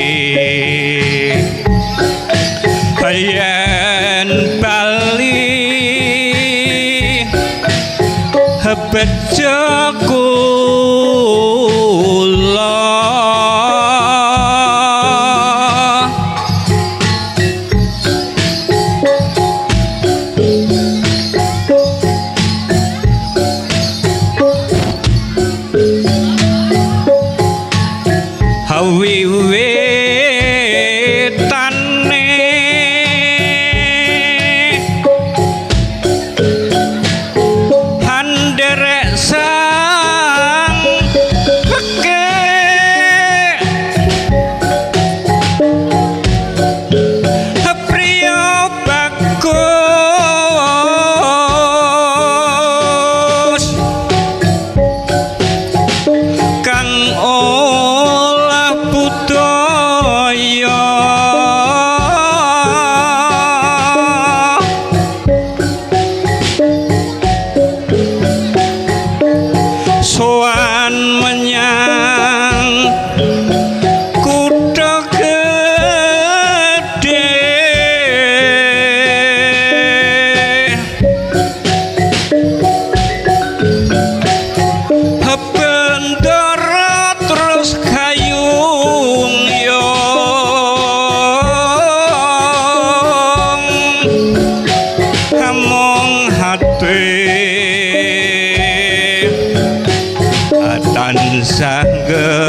yen 山歌。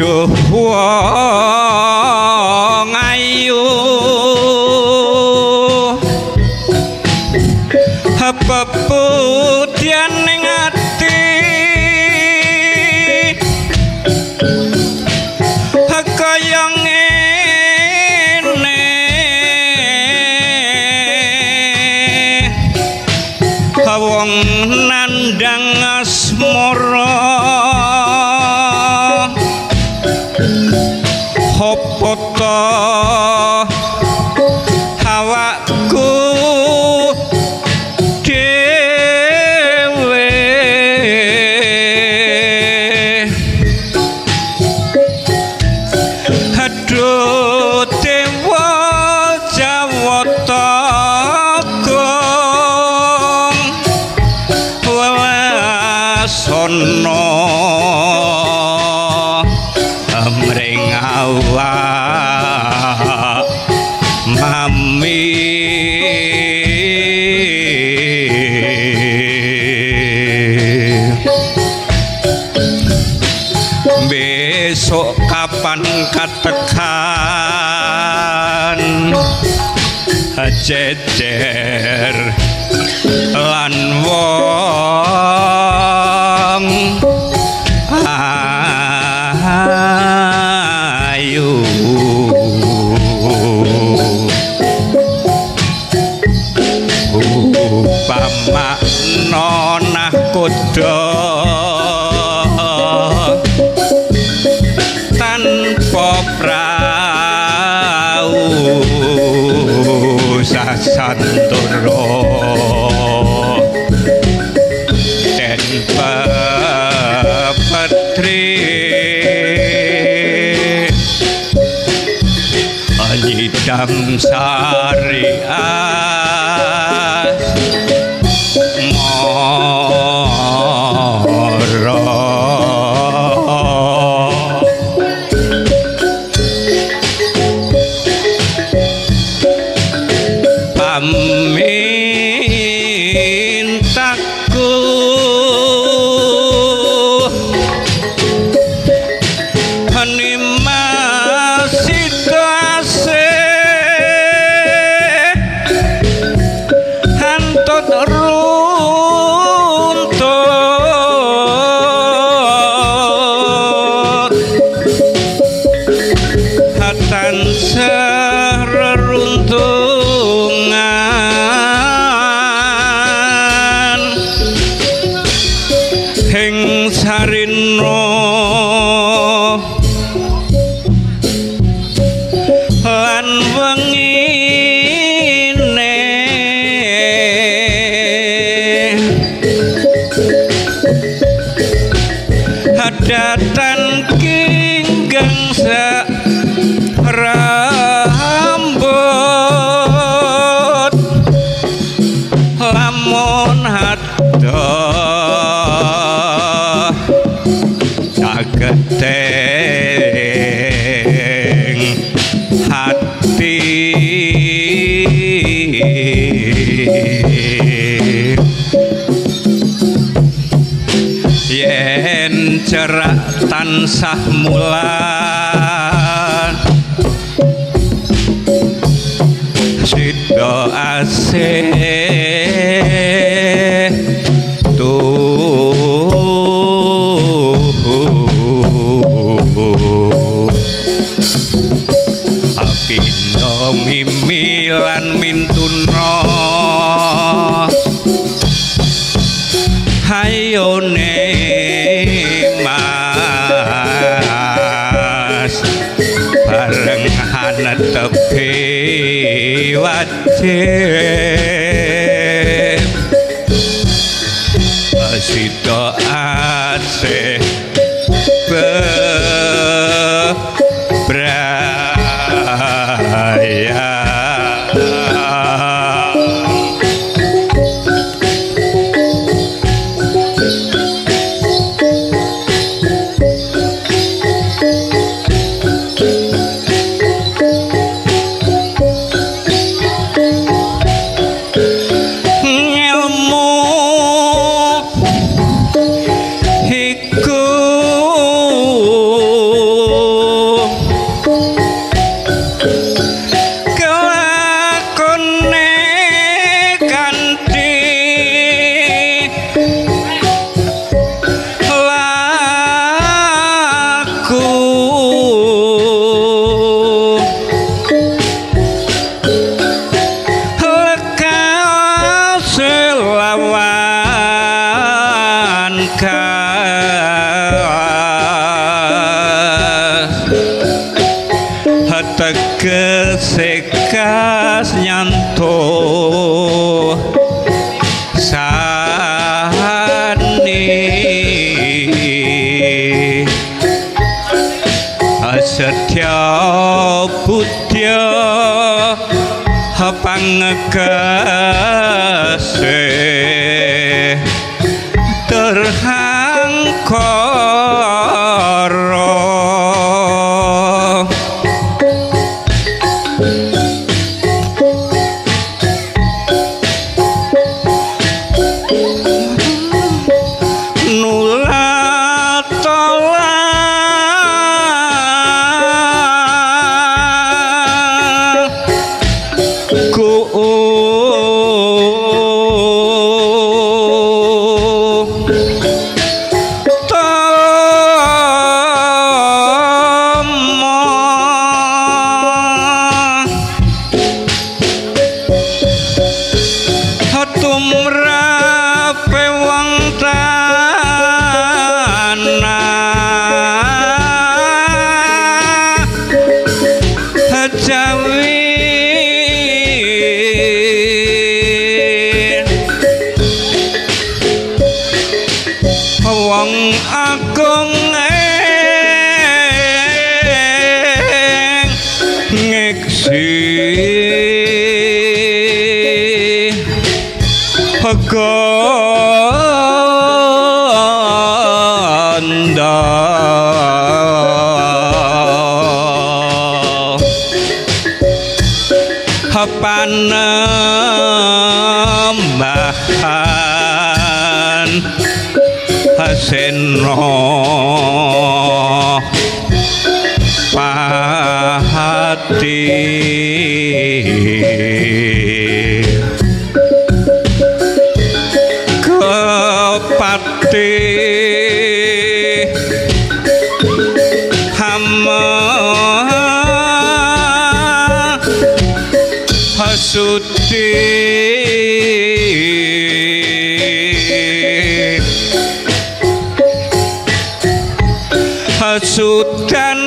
Duh wong jejer lan wong. Ayu samsari cerak tansah mulan. Sido asih Yeah. see a girl. ti. Sudan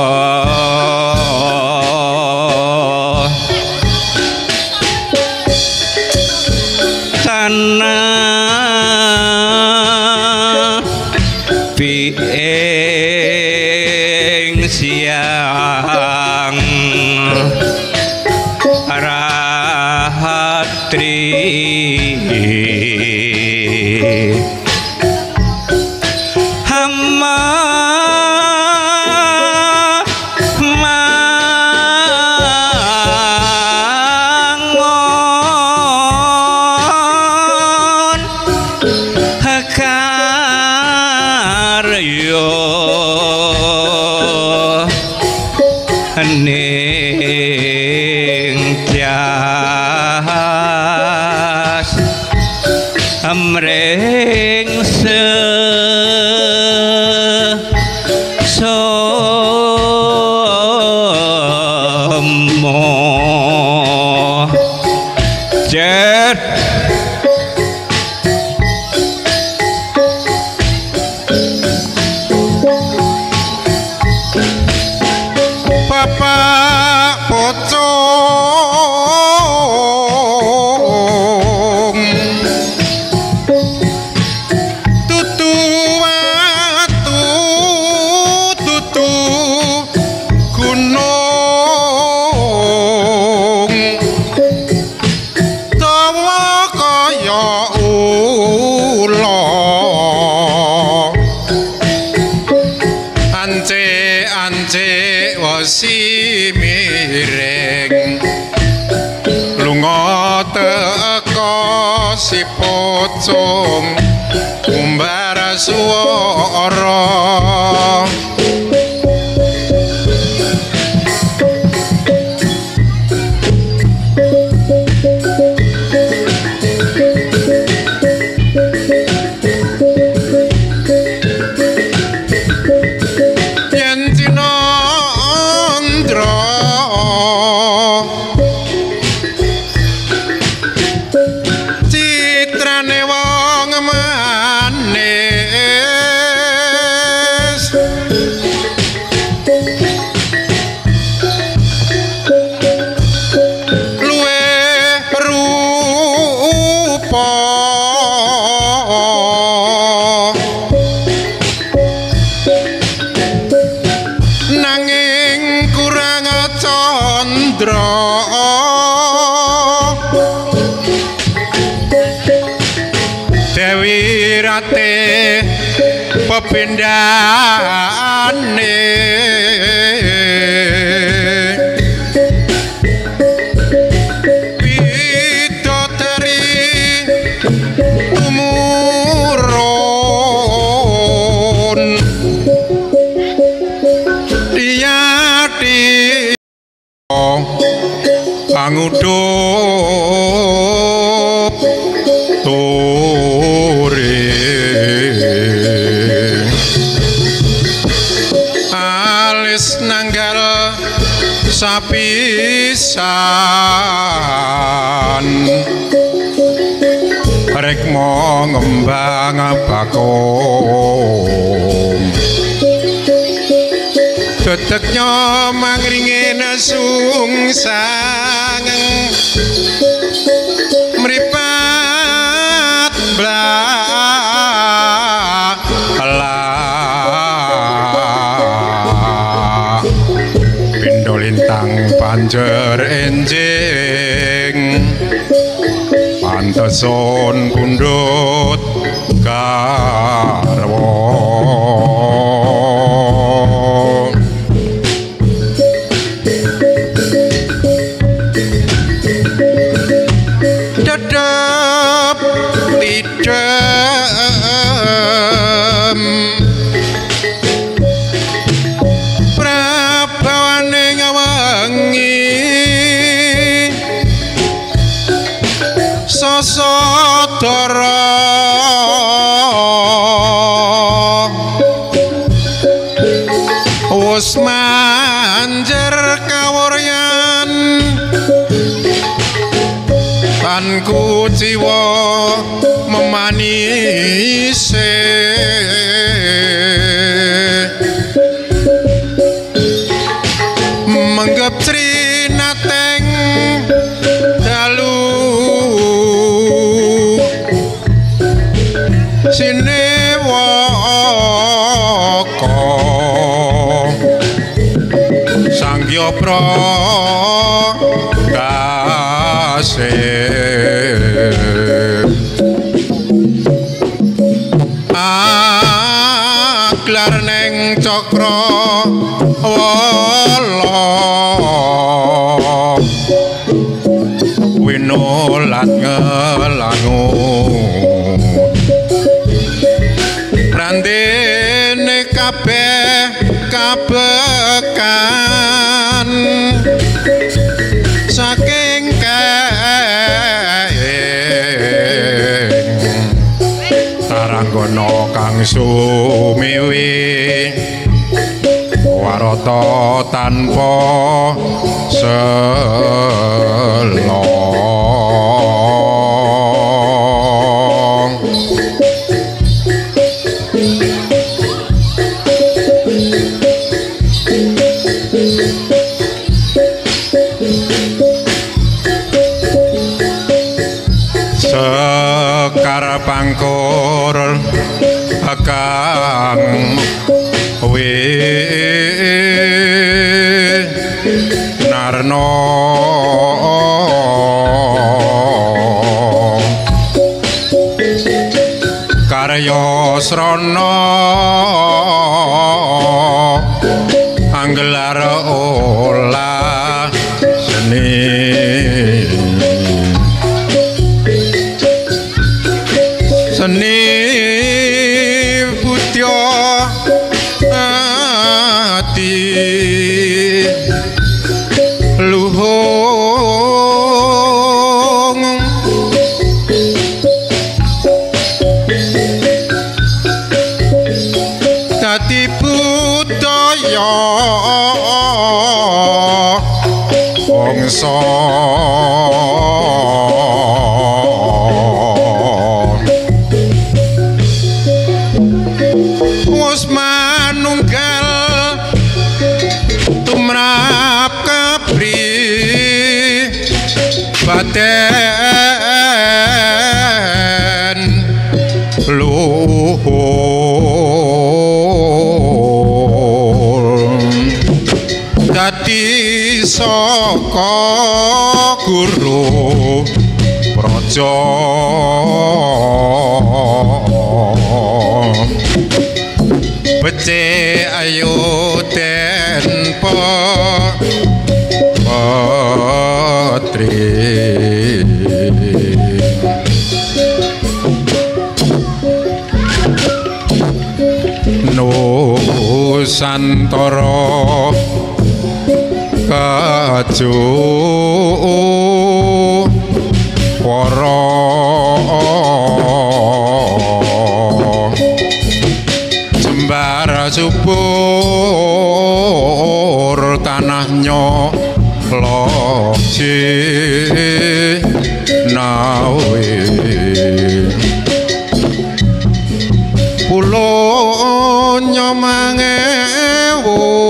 Oh. and they walk a. son kundo. Wus manjer kawuryan. Tan kuciwa memanise Winolat ngelangu Randene kabeh kabekan. Saking kaing Taranggono kang sumiwi. Warata tanpa selong Pangkur kang wi narno. Karya srana guru praja becik ayu tenpo. Patri. Nusantara kaju 온 여망에 오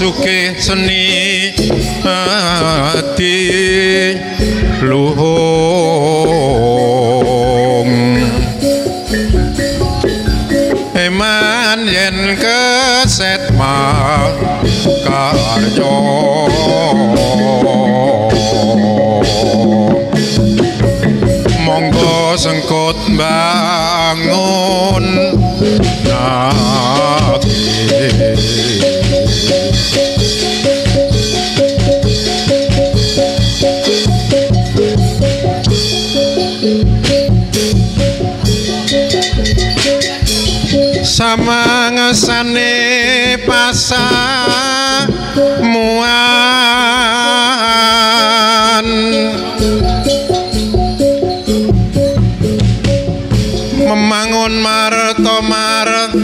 sugih seni ati luhung. Eman yen keset karyo sama ngesane pasamuan membangun marto martahani.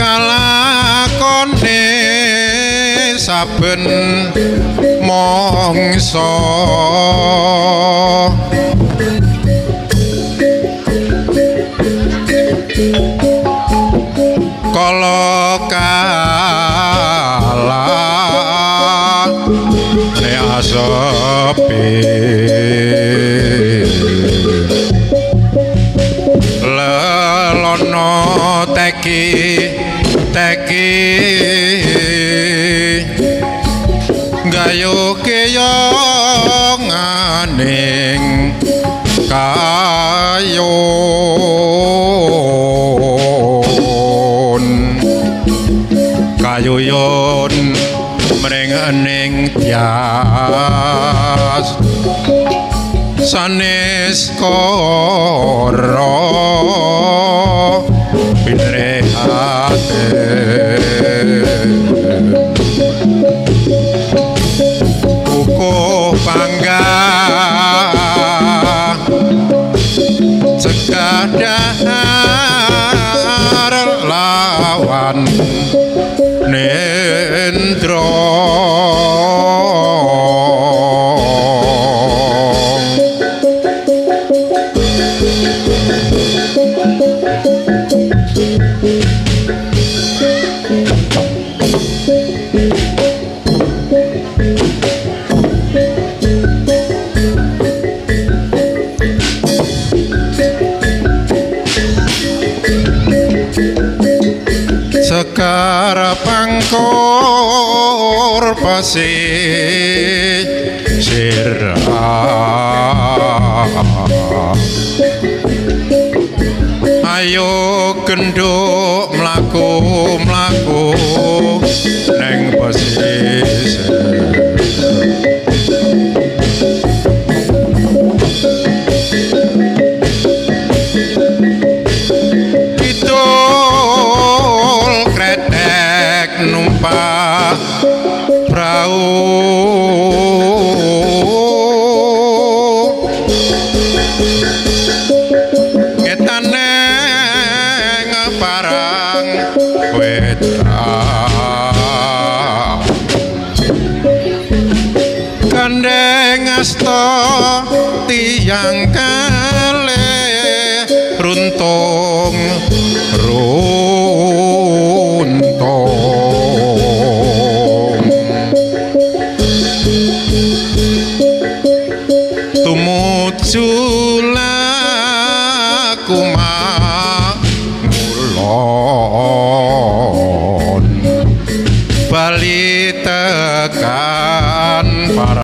Kalakone saben long song. Kayuyon mrengening tias sanes koro pinrehate. Kukuh pangga sekadar lawan mejor.